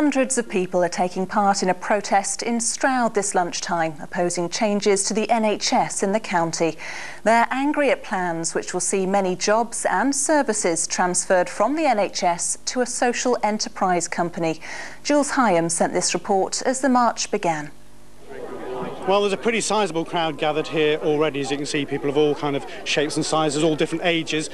Hundreds of people are taking part in a protest in Stroud this lunchtime, opposing changes to the NHS in the county. They're angry at plans which will see many jobs and services transferred from the NHS to a social enterprise company. Jules Hyam sent this report as the march began. Well, there's a pretty sizable crowd gathered here already, as you can see, people of all kind of shapes and sizes, all different ages,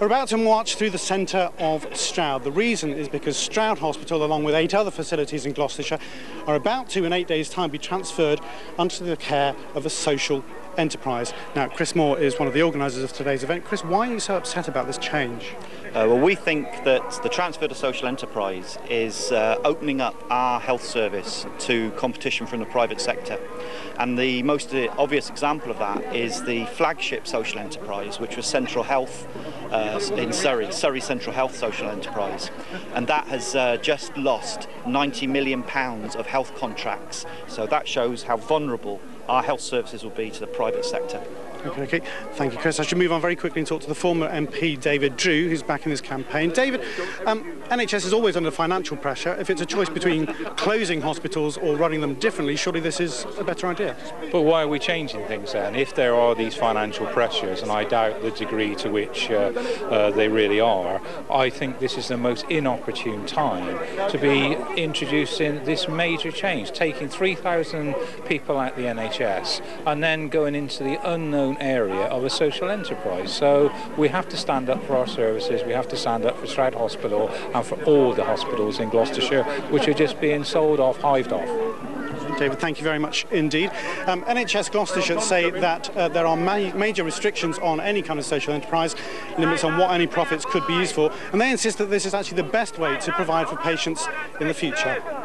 are about to march through the centre of Stroud. The reason is because Stroud Hospital, along with eight other facilities in Gloucestershire, are about to, in eight days' time, be transferred under the care of a social enterprise. Now, Chris Moore is one of the organisers of today's event. Chris, why are you so upset about this change? Uh, well, we think that the transfer to social enterprise is uh, opening up our health service to competition from the private sector. And the most uh, obvious example of that is the flagship social enterprise, which was Central Health uh, in Surrey, Surrey Central Health Social Enterprise. And that has uh, just lost 90 million pounds of health contracts. So that shows how vulnerable our health services will be to the private sector. Okay, okay. Thank you, Chris. I should move on very quickly and talk to the former MP, David Drew, who's back in this campaign. David, um, NHS is always under financial pressure. If it's a choice between closing hospitals or running them differently, surely this is a better idea. But why are we changing things then? If there are these financial pressures, and I doubt the degree to which uh, uh, they really are, I think this is the most inopportune time to be introducing this major change, taking 3,000 people out the NHS and then going into the unknown area of a social enterprise. So we have to stand up for our services, we have to stand up for Stroud Hospital and for all the hospitals in Gloucestershire, which are just being sold off, hived off. David, thank you very much indeed. Um, NHS Gloucestershire say that uh, there are ma major restrictions on any kind of social enterprise, limits on what any profits could be used for, and they insist that this is actually the best way to provide for patients in the future.